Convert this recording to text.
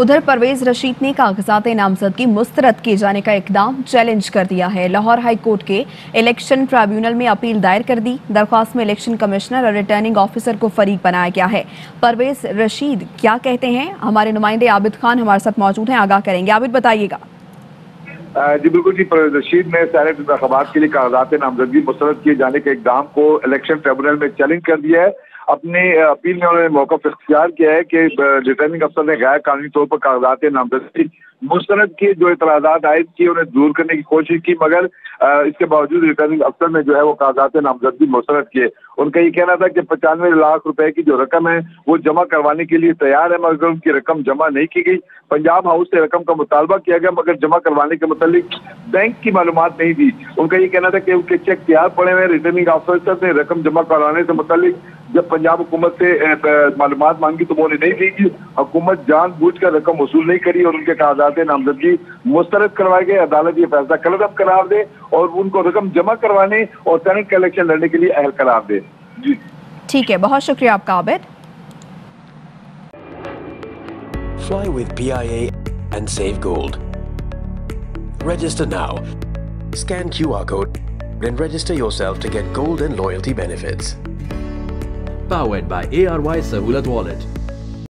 उधर परवेज रशीद ने कागजात नामजदगी मुस्तरद किए जाने का इकदाम चैलेंज कर दिया है। लाहौर हाई कोर्ट के इलेक्शन ट्राइब्यूनल में अपील दायर कर दी। दरख्वास्त में इलेक्शन कमिश्नर और रिटर्निंग ऑफिसर को फरीक बनाया गया है। परवेज रशीद क्या कहते हैं? हमारे नुमाइंदे आबिद खान हमारे साथ मौजूद हैं, आगाह करेंगे। आबिद, बताइएगा। जी, बिल्कुल जी, परवेज रशीद ने सैनेट इंतबात के लिए कागजात नामजदगी मुस्तरद किए जाने के इकदाम को इलेक्शन ट्रिब्यूनल में चैलेंज कर दिया है। अपनी अपील में उन्होंने मौका इख्तियार किया है कि रिटर्निंग अफसर ने गैर कानूनी तौर पर कागजात नामजदगी, मुस्तरद किए जो इतराजात आयद किए उन्हें दूर करने की कोशिश की, मगर इसके बावजूद रिटर्निंग अफसर ने जो है वो कागजात नामजदगी मुस्तरद किए। उनका ये कहना था कि पचानवे लाख रुपए की जो रकम है, वो जमा करवाने के लिए तैयार है, मगर उनकी रकम जमा नहीं की गई। पंजाब हाउस से रकम का मुतालबा किया गया, मगर जमा करवाने के मतलब बैंक की मालूम नहीं दी उनका ये कहना था कि उनके चेक तैयार पड़े हुए रिटर्निंग ऑफिसर ने रकम जमा करवाने से मुतलिक जब पंजाब हुकूमत से मालूम मांगी तो वो उन्हें नहीं दी हुकूमत जान बूझ कर रकम वसूल नहीं करी और उनके कागजात नामजदगी मुस्तरद करवाए गए अदालत ये फैसला कलदम करार दे और उनको रकम जमा करवाने और सेनेट का इलेक्शन लड़ने के लिए अहल करार दे जी ठीक है बहुत शुक्रिया आपका Abid Fly with PIA and save gold. Register now. Scan QR code and register yourself to get gold and loyalty benefits. Powered by ARY Sahulat Wallet.